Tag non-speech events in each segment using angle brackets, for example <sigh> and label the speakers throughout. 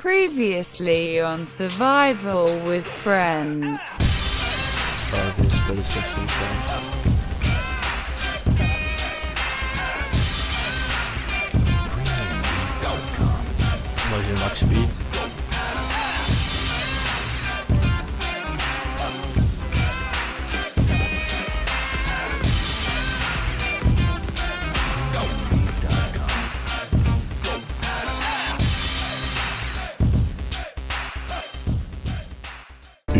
Speaker 1: Previously on Survival with Friends.
Speaker 2: Ja, veel spellen is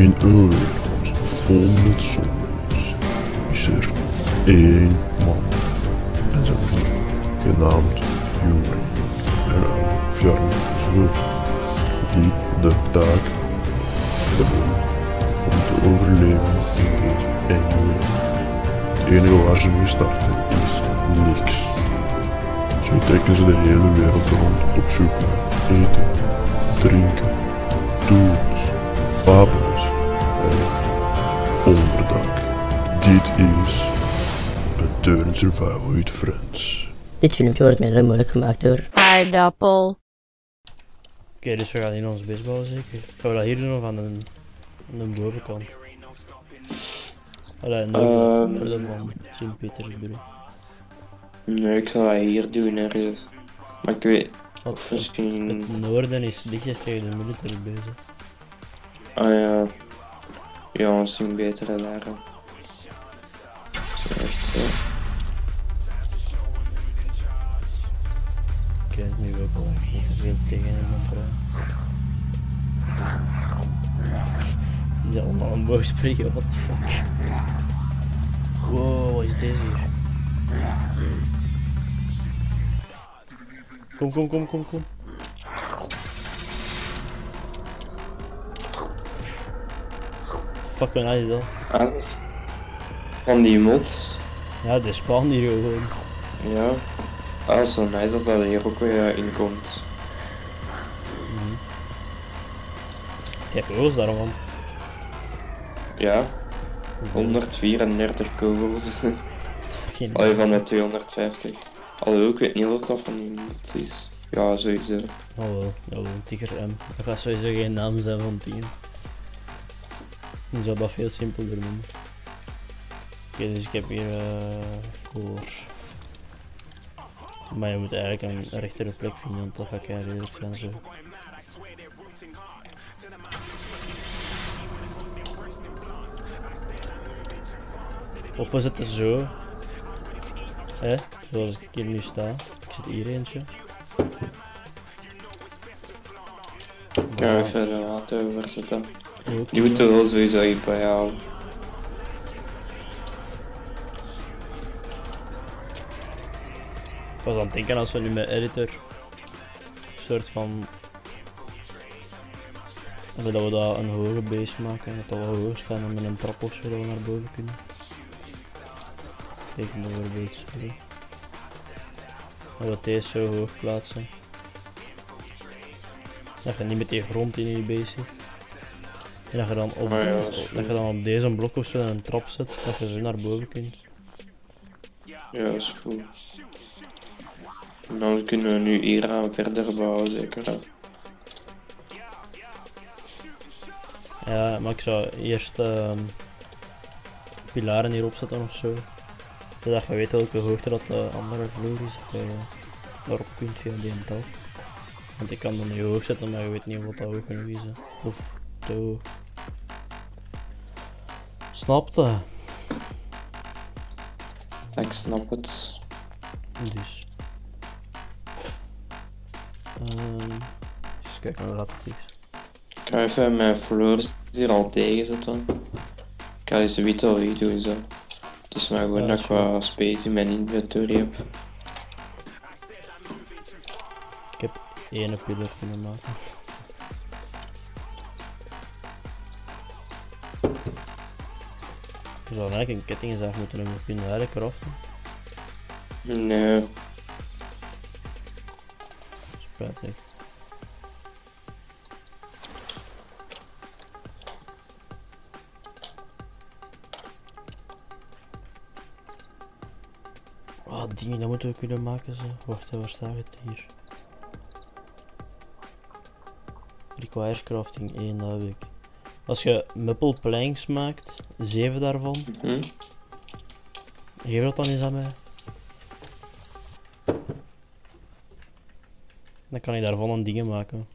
Speaker 3: In een wereld vol met zombies is er één man en zijn vriend genaamd Yuri en een Vjarmsvul die de taak hebben om te overleven in deze enge wereld. Het enige waar ze mee starten is niks. Zo trekken ze de hele wereld rond op zoek naar eten, drinken, tools, wapens Dit is een Turn Survival with Friends.
Speaker 4: Dit filmpje wordt mede mogelijk gemaakt door
Speaker 1: Aardappel.
Speaker 2: Oké, dus we gaan in ons bouwen zeker. Gaan we dat hier doen of aan de, aan de bovenkant? Allee, noorden,
Speaker 5: Ehm.
Speaker 2: noorden van Sint-Petersburg.
Speaker 5: Nee, ik zal dat hier doen ergens. Maar ik weet,
Speaker 2: het,
Speaker 5: misschien...
Speaker 2: het noorden is dichter tegen de military base. hè.
Speaker 5: Ah ja. Ja, misschien beter dan
Speaker 2: tegen hem Ja, allemaal een boog springen, what the fuck. Wow, wat is deze hier? Kom, kom, kom, kom, kom. Fucking nice dan.
Speaker 5: Van die mods.
Speaker 2: Ja, de spawn hier gewoon.
Speaker 5: Ja. Ah, zo nice dat dat hier ook weer in komt.
Speaker 2: Daarom man.
Speaker 5: Ja. 134 kogels.
Speaker 2: Fucking
Speaker 5: Allee, van de 250. Allee, ik weet niet wat dat van mods is. Ja, sowieso.
Speaker 2: Oh wel, ja wel, Tiger M. Dat gaat sowieso geen naam zijn van het team. Dan zou dat veel simpeler doen. Oké, dus ik heb hier eh voor... Maar je moet eigenlijk een rechtere plek vinden, want dat gaat kei redelijk zijn zo. Of we zitten zo. Hè, zoals ik hier nu sta. Ik zit hier eentje.
Speaker 5: Ik ga even de water overzetten.
Speaker 2: Ook
Speaker 5: Die moeten wel sowieso iets bij jou.
Speaker 2: Ik was aan het denken als we nu met editor soort van dat we dat een hoge base maken, dat wel hoog staan en met een trap of zo dat we naar boven kunnen. Kijk bijvoorbeeld zo. Dat we deze zo hoog plaatsen. Dat je niet met die grond in je base zit. En dat je dan op,
Speaker 5: Ah ja, dat is
Speaker 2: dat je dan op deze blok of zo een trap zet, dat je zo naar boven kunt.
Speaker 5: Ja, dat is goed. En dan kunnen we nu hier aan verder bouwen, zeker. hè?
Speaker 2: Ja, maar ik zou eerst ehm, pilaren hierop zetten of zo. Zodat je weet welke hoogte dat de andere vloer is. Dat je daarop kunt via die touw. Want ik kan dan niet hoog zetten, maar je weet niet wat dat hoog genoeg is. hè. Of te hoog. Snapte?
Speaker 5: Ik snap het.
Speaker 2: Dus. Ehm eens kijken hoe het is.
Speaker 5: Ik ga even mijn floors hier al tegenzetten. Ik ga deze witte al weer doen zo. Het is maar gewoon dat ik wat space in mijn inventory heb.
Speaker 2: Ik heb één pillar kunnen maken. Je zou eigenlijk een kettingzaag moeten hebben op pilaren craften.
Speaker 5: Nee,
Speaker 2: Spijtig. Oh, dingen, dat moeten we kunnen maken zo. Wacht, waar staat het hier? Requires crafting 1 dat heb ik. Als je meppel planks maakt, 7 daarvan,
Speaker 5: Mhm.
Speaker 2: geef dat dan eens aan mij. Dan kan ik daarvan een dingen maken.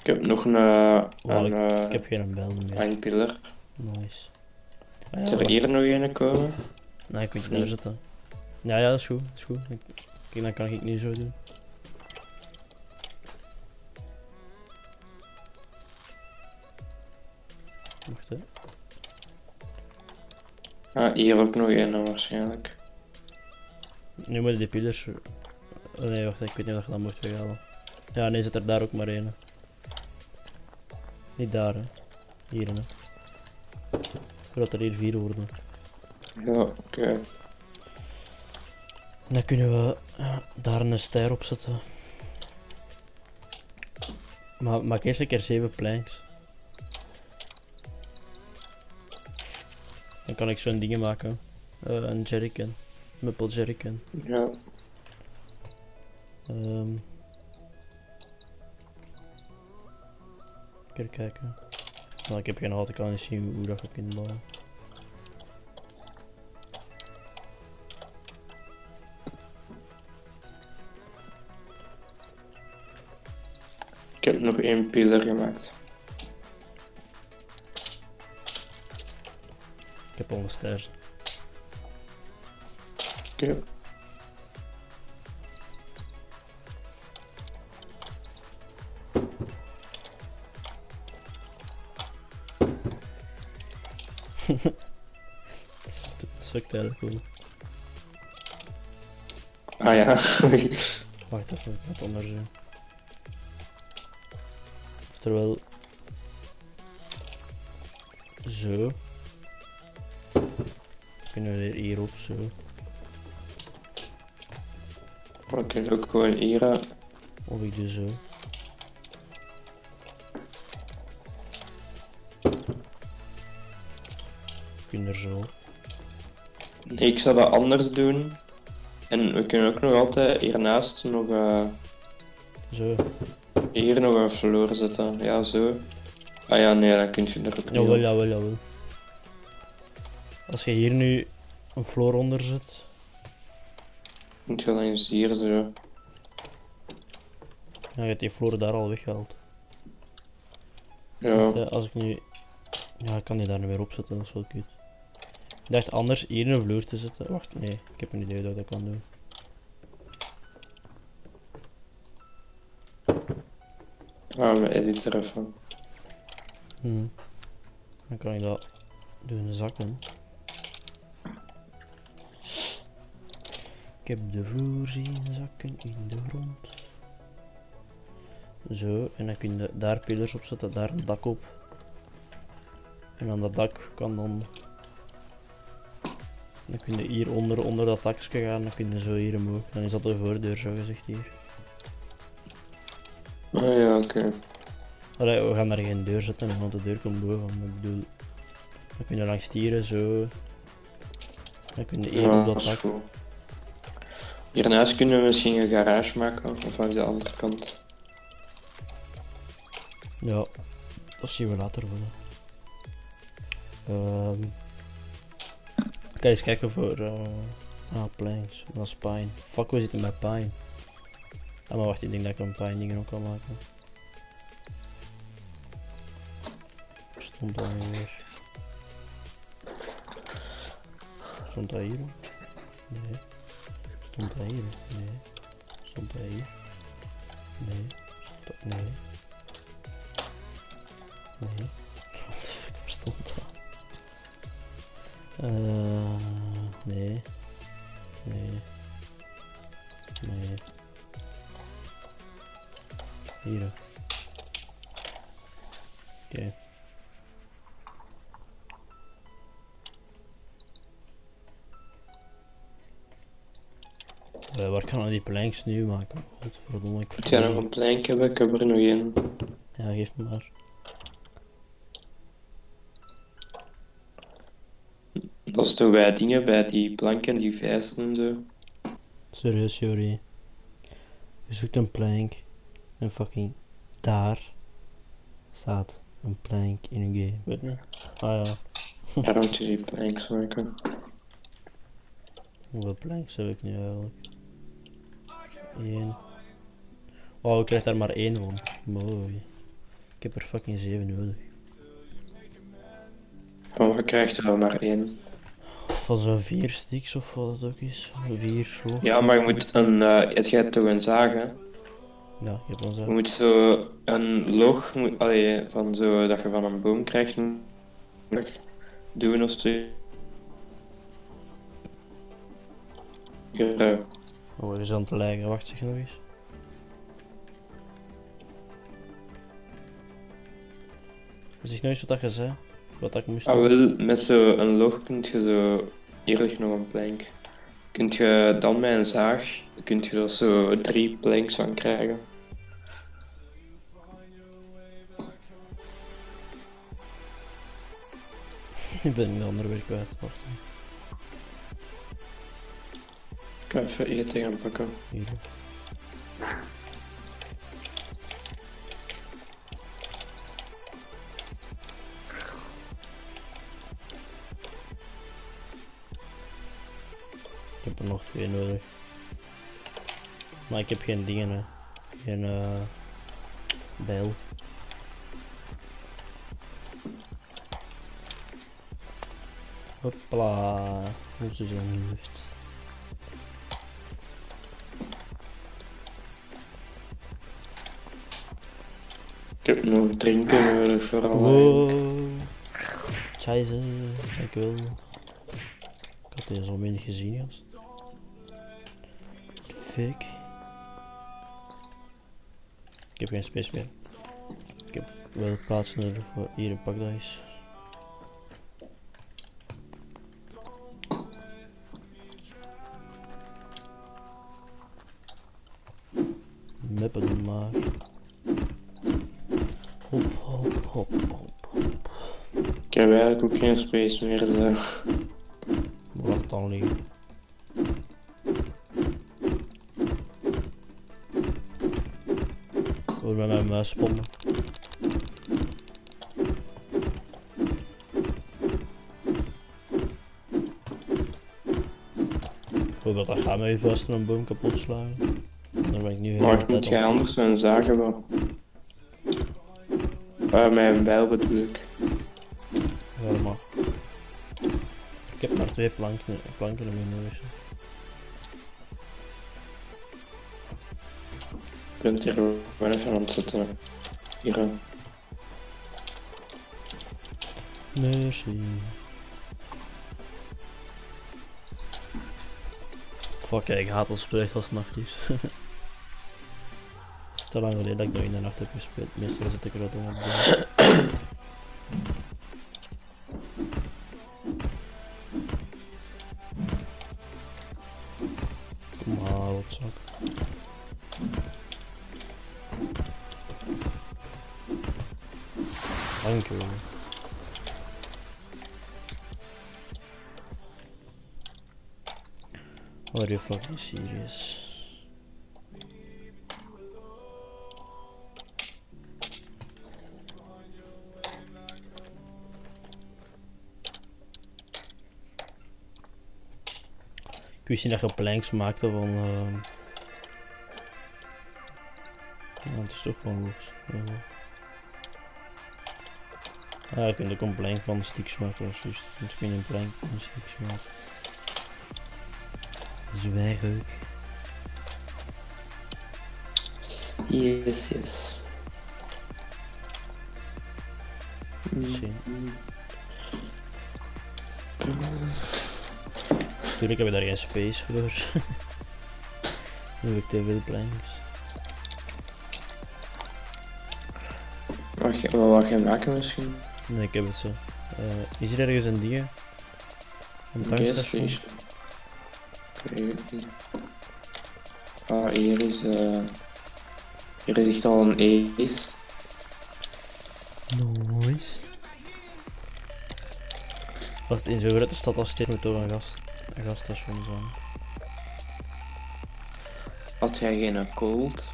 Speaker 5: Ik heb nog een, eh, een, eh,
Speaker 2: Ik heb geen bel meer.
Speaker 5: een pillar.
Speaker 2: Nice. Ah, ja,
Speaker 5: er hier nog een komen?
Speaker 2: Nee, ik moet
Speaker 5: niet?
Speaker 2: neerzetten. Ja, ja, dat is goed. Dat is goed. Ik- Kijk, dan kan ik het niet zo doen. Wacht, hè.
Speaker 5: Ah, hier ook nog dan waarschijnlijk.
Speaker 2: Nu moeten die pillars... Oh, nee, wacht, ik weet niet of je dat mocht weghalen. Ja, nee, zit er daar ook maar één. Niet daar, hè. Hier, hè. Zodat er hier vier worden.
Speaker 5: Ja, oké.
Speaker 2: Dan kunnen we eh, daar een ster op zetten. Maar maak eerst een keer 7 planks. Dan kan ik zo'n dingen maken. Eh, een jerrycan. Muppel jerrycan.
Speaker 5: Ja.
Speaker 2: Ehm. Even kijken. Nou, ik heb geen hout, ik kan niet zien hoe, hoe dat.
Speaker 5: Ik heb nog één gemaakt.
Speaker 2: Ik heb al een.
Speaker 5: Oké.
Speaker 2: Sukt, <laughs> dat sukt eigenlijk wel.
Speaker 5: Ah ja. <laughs>
Speaker 2: Wacht even, ik moet het anders doen. Oftewel... Zo. Kunnen we hierop, zo.
Speaker 5: We kunnen ook gewoon hier. eh,
Speaker 2: Of ik doe zo. Kun er zo.
Speaker 5: Nee, ik zou dat anders doen. En we kunnen ook nog altijd hiernaast nog, eh,
Speaker 2: Zo.
Speaker 5: Hier nog een floor zetten. Ja, zo. Ah ja, nee, dan kun je er ook niet
Speaker 2: Jawel,
Speaker 5: op.
Speaker 2: jawel, jawel. Als je hier nu een floor onder zet.
Speaker 5: Moet je dan eens hier zo.
Speaker 2: Dan gaat die floor daar al weggehaald.
Speaker 5: Ja,
Speaker 2: Ja, als ik nu... Ja, ik kan die daar niet meer op zetten, dat is wel kut. Ik dacht anders hier een vloer te zetten. Wacht, nee, ik heb een idee hoe ik dat kan doen.
Speaker 5: Ah, mijn even.
Speaker 2: Hm. Dan kan ik dat doen zakken. Ik heb de vloer zien zakken in de grond. Zo, en dan kun je daar pillars op zetten, daar een dak op. En dan dat dak kan dan... Dan kun je hier onder, onder dat dakje gaan, dan kun je zo hier omhoog. Dan is dat de voordeur, zo gezegd hier.
Speaker 5: Ah ja, oké.
Speaker 2: Allee, we gaan daar geen deur zetten, want de deur komt boven. Ik bedoel, dan kun je langs stieren zo. Dan kun je
Speaker 5: Ja,
Speaker 2: op dat dak.
Speaker 5: Hiernaast kunnen we misschien een garage maken, of langs de andere kant.
Speaker 2: Ja, dat zien we later wel. Kijk eens kijken voor. eh ah, planks. Dat is pine. Fuck, we zitten bij pine. Ah, maar wacht, ik denk dat ik een pine dingen ook kan maken. Stond dat nu weer? Stond dat hier? Nee. Stond dat hier? Nee. Stond dat hier? Nee. Stond dat... Nee. Nee. Wat de fuck, waar stond dat? Nee. Nee. Nee. Hier. Oké. Eh, waar kan ik die planks nu maken? Godverdomme, ik
Speaker 5: Moet jij nog een plank hebben? Ik heb er nog één.
Speaker 2: Ja, geef me maar.
Speaker 5: Dat is toch bij dingen, bij die planken, die vijzen en zo.
Speaker 2: Serieus, Jori. Je zoekt een plank. Een fucking Daar staat een plank in een game. Weet niet. Ah ja, <laughs>
Speaker 5: Ja, dan moet je die planks maken.
Speaker 2: hoeveel planks heb ik nu eigenlijk? Eén. Oh, ik krijg daar maar één van. Mooi. Ik heb er fucking zeven nodig.
Speaker 5: Oh, je krijgt er al maar één.
Speaker 2: Van zo'n vier sticks of wat het ook is. Vier logs.
Speaker 5: Ja, maar je moet een, eh het gaat toch een zaag, hè?
Speaker 2: Ja,
Speaker 5: Je moet zo een log, moet, allee, van zo, dat je van een boom krijgt, doen of zo. Ja,
Speaker 2: Oh, er is aan het lijken. Wacht, zeg nog eens. Zeg nog eens wat dat je zei. Wat dat ik moest
Speaker 5: ah, wel, met zo'n log kun je zo, hier ligt nog een plank. Kunt je dan met een zaag, kunt je er zo drie planks van krijgen. <laughs>
Speaker 2: Ik ben de andere weer kwijt. Wacht.
Speaker 5: Ik ga even eten gaan pakken.
Speaker 2: Hier. Ik heb er nog twee nodig. Maar ik heb geen dingen, hè. Geen bijl. Hopla. Hoe ze de lucht.
Speaker 5: Ik heb nog drinken nodig vooral.
Speaker 2: Wow. Ik wil. Ik had deze al weinig gezien, gast. Fuck. Ik heb geen space meer. Ik heb wel plaats nodig voor hier een pakdijs.
Speaker 5: Heb ook geen space meer. Zo.
Speaker 2: Het dan liggen. Hoor met mijn muis spommen. Hoe dat dat gaat me even vast een boom kapot slaan. Dan ben ik nu
Speaker 5: ik moet jij anders een zagen wel. Uh, een bijl bedoel ik.
Speaker 2: Ik heb maar twee planken, planken in mijn neus.
Speaker 5: Je bent hier gewoon even aan het zitten. Hier.
Speaker 2: Merci. Fuck, ik haat als het echt als het nacht is. <laughs> Het is te lang geleden dat ik dat in de nacht heb gespeeld. Meestal zit ik er wat op. de- Kom maar, rotzak. Dank u wel. Are you fucking serious? Ik wist niet dat je planks maakte van. ehm Ja, het is toch gewoon los. Ja. Je kunt ook een plank van sticks maken, of. Je kunt geen plank van sticks maken. Zwijgeuk.
Speaker 5: Yes, yes.
Speaker 2: Zie. Natuurlijk heb ik daar geen space voor. <laughs> nu heb ik te veel planks.
Speaker 5: Mag je, wat mag je maken misschien?
Speaker 2: Nee, ik heb het zo. Eh, is er ergens een ding?
Speaker 5: Een
Speaker 2: tankstation?
Speaker 5: gasstation. Ik weet het niet. Ah, hier is... eh hier ligt al een ace.
Speaker 2: Nice. Als het in zo'n grote stad als dit moet toch een, gas, een gasstation zijn.
Speaker 5: Had jij geen cold?